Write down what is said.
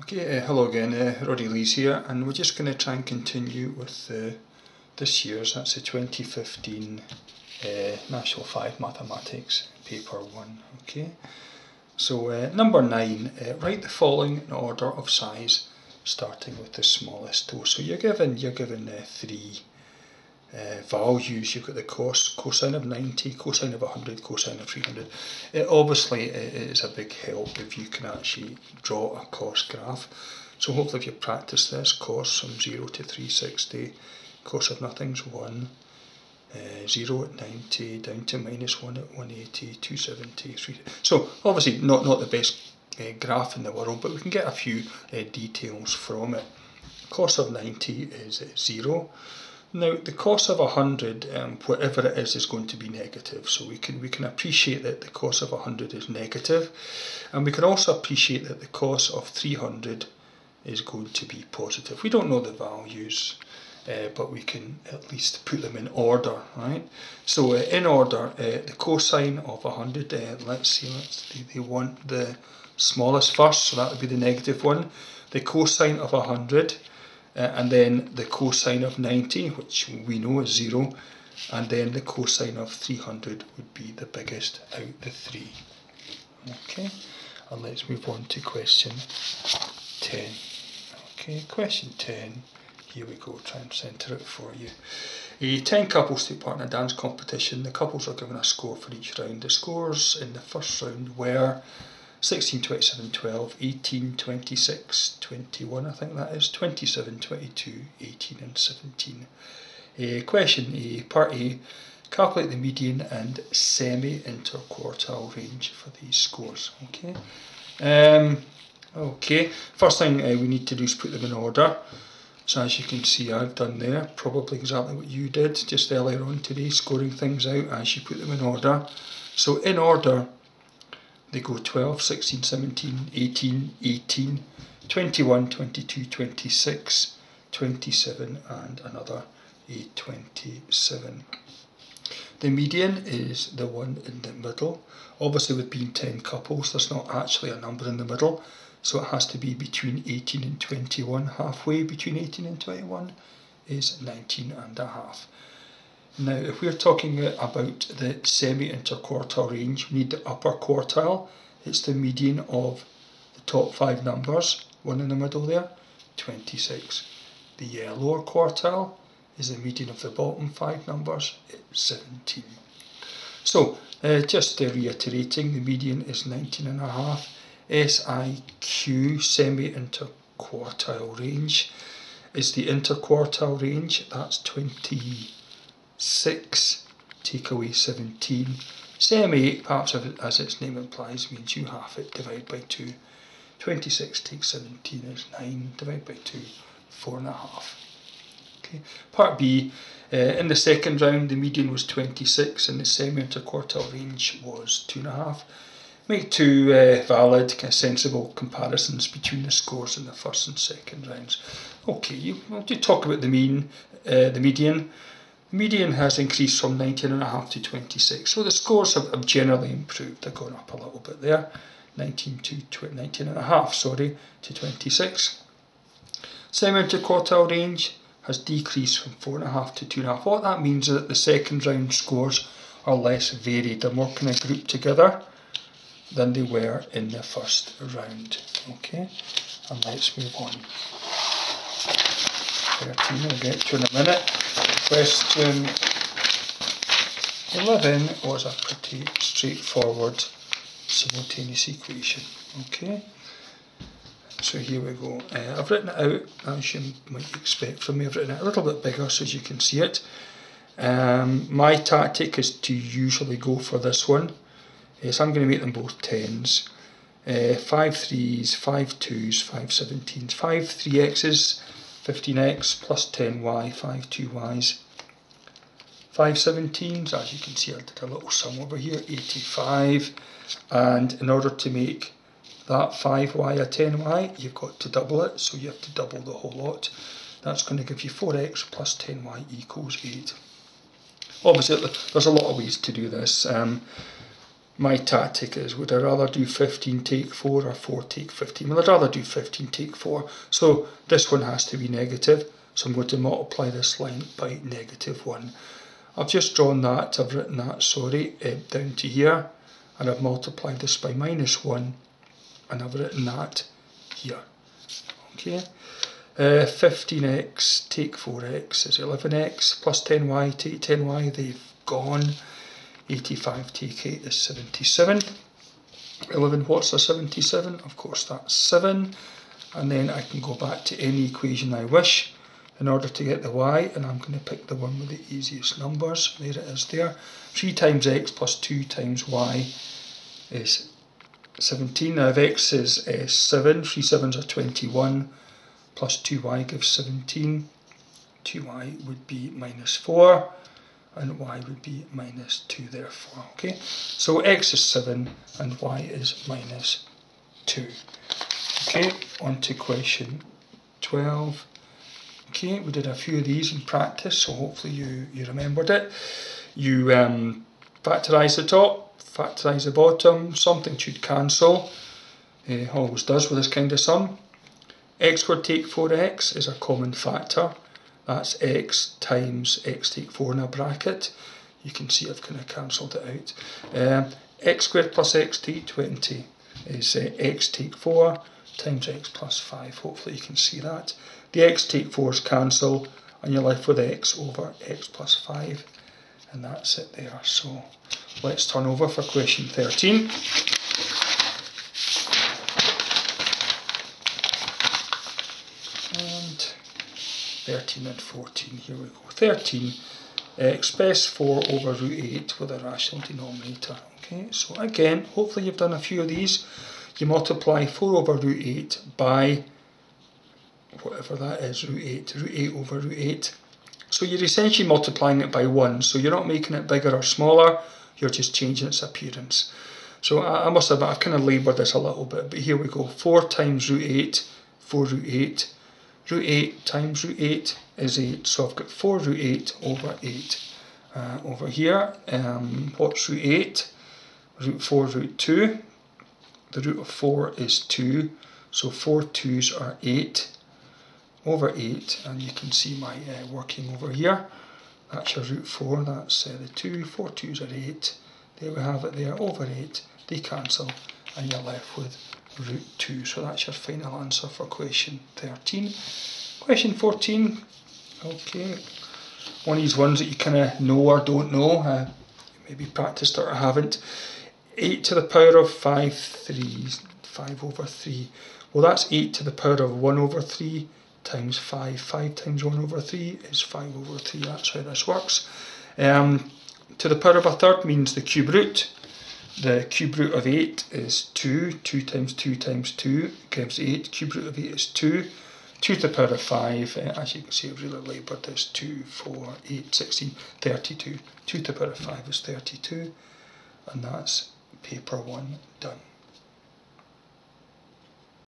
Okay, uh, hello again, uh, Roddy Lees here, and we're just going to try and continue with uh, this year's, that's the 2015 uh, National 5 Mathematics, Paper 1. Okay, so uh, number 9, uh, write the following in order of size, starting with the smallest. So you're given, you're given three uh, values. You've got the cos, cosine of 90, cosine of 100, cosine of 300. It obviously is a big help if you can actually draw a cos graph. So hopefully if you practice this, cos from 0 to 360, cos of nothing's 1, uh, 0 at 90, down to minus 1 at 180, 270, 3. So obviously not, not the best uh, graph in the world, but we can get a few details from it. Cos of 90 is 0. Now, the cos of 100, um, whatever it is, is going to be negative. So we can, we can appreciate that the cos of 100 is negative, And we can also appreciate that the cos of 300 is going to be positive. We don't know the values, uh, but we can at least put them in order, right? So uh, in order, uh, the cosine of 100, uh, let's see, let's, they want the smallest first, so that would be the negative one. The cosine of 100 uh, and then the cosine of 90, which we know is 0, and then the cosine of 300 would be the biggest out the three. Okay, and let's move on to question 10. Okay, question 10. Here we go, try and centre it for you. A 10 couples take part in a dance competition. The couples are given a score for each round. The scores in the first round were 16, 27, 12, 18, 26, 21, I think that is, 27, 22, 18 and 17. Uh, question A, part A, calculate the median and semi-interquartile range for these scores. Okay, um, okay. first thing uh, we need to do is put them in order. So as you can see I've done there, probably exactly what you did just earlier on today, scoring things out as you put them in order. So in order, they go 12, 16, 17, 18, 18, 21, 22, 26, 27 and another a 27. The median is the one in the middle. Obviously with being 10 couples there's not actually a number in the middle so it has to be between 18 and 21. Halfway between 18 and 21 is 19 and a half. Now, if we're talking about the semi-interquartile range, we need the upper quartile. It's the median of the top five numbers, one in the middle there, 26. The uh, lower quartile is the median of the bottom five numbers, 17. So, uh, just uh, reiterating, the median is 19 and a half. SIQ, semi-interquartile range, is the interquartile range, that's 20 6 take away 17. Semi-8 parts of it, as its name implies, means you half it, divide by 2. 26 take 17 is 9, divide by 2, 4.5. Okay. Part B, uh, in the second round the median was 26 and the semi-interquartile range was 2.5. Make two uh, valid, kind of sensible comparisons between the scores in the first and second rounds. Okay, you, we'll talk about the mean, uh, the median. Median has increased from 19.5 to 26, so the scores have, have generally improved. They've gone up a little bit there, 19 to 19.5, sorry, to 26. Semi-interquartile range has decreased from 4.5 to 2.5. What that means is that the second round scores are less varied. They're more kind of grouped together than they were in the first round. Okay, and let's move on. 13 we'll get to in a minute. Question 11 was a pretty straightforward simultaneous equation. Okay, so here we go. Uh, I've written it out as you might expect from me. I've written it a little bit bigger so you can see it. Um, my tactic is to usually go for this one. So I'm going to make them both 10s. Uh, 5 3s, 5 2s, 5 17s, 5 3x's, 15x plus 10y, 5 2y's. 5 17s, as you can see I did a little sum over here, 85. And in order to make that 5y a 10y, you've got to double it, so you have to double the whole lot. That's going to give you 4x plus 10y equals 8. Obviously, there's a lot of ways to do this. Um, my tactic is would I rather do 15 take 4 or 4 take 15? Well, I'd rather do 15 take 4. So this one has to be negative. So I'm going to multiply this line by negative 1. I've just drawn that, I've written that, sorry, uh, down to here. And I've multiplied this by minus 1. And I've written that here. Okay. Uh, 15x take 4x is 11x plus 10y take 10y. They've gone. 85 take 8 is 77. 11, what's a 77? Of course, that's 7. And then I can go back to any equation I wish in order to get the y, and I'm going to pick the one with the easiest numbers. There it is there. 3 times x plus 2 times y is 17. Now if x is uh, 7, 3 sevens are 21, plus 2y gives 17. 2y would be minus 4 and y would be minus 2 therefore. Okay, so x is 7 and y is minus 2. Okay, on to question 12. Okay, we did a few of these in practice, so hopefully you, you remembered it. You um, factorise the top, factorise the bottom, something should cancel. Uh, always does with this kind of sum. x squared take 4x is a common factor that's x times x take 4 in a bracket. You can see I've kind of cancelled it out. Um, x squared plus x take 20 is uh, x take 4 times x plus 5. Hopefully you can see that. The x take 4's cancel and you're left with x over x plus 5 and that's it there. So let's turn over for question 13. And 13 and 14. Here we go. 13. Uh, express 4 over root 8 with a rational denominator. Okay, so again, hopefully you've done a few of these. You multiply 4 over root 8 by whatever that is, root 8, root 8 over root 8. So you're essentially multiplying it by 1, so you're not making it bigger or smaller, you're just changing its appearance. So I, I must have, I've kind of laboured this a little bit, but here we go. 4 times root 8, 4 root 8, root 8 times root 8 is 8, so I've got 4 root 8 over 8. Uh, over here, um, what's root 8? Root 4 root 2. The root of 4 is 2, so 4 2's are 8 over 8, and you can see my uh, working over here. That's your root 4, that's uh, the 2, 4 2's are 8. There we have it there, over 8, they cancel, and you're left with root 2. So that's your final answer for question 13. Question 14, okay, one of these ones that you kind of know or don't know, uh, maybe practiced or haven't. 8 to the power of 5 threes, 5 over 3. Well, that's 8 to the power of 1 over 3 times 5. 5 times 1 over 3 is 5 over 3. That's how this works. Um, to the power of a third means the cube root. The cube root of 8 is 2. 2 times 2 times 2 gives 8. Cube root of 8 is 2. 2 to the power of 5, uh, as you can see I've really laboured this, 2, 4, 8, 16, 32. 2 to the power of 5 is 32. And that's paper 1 done.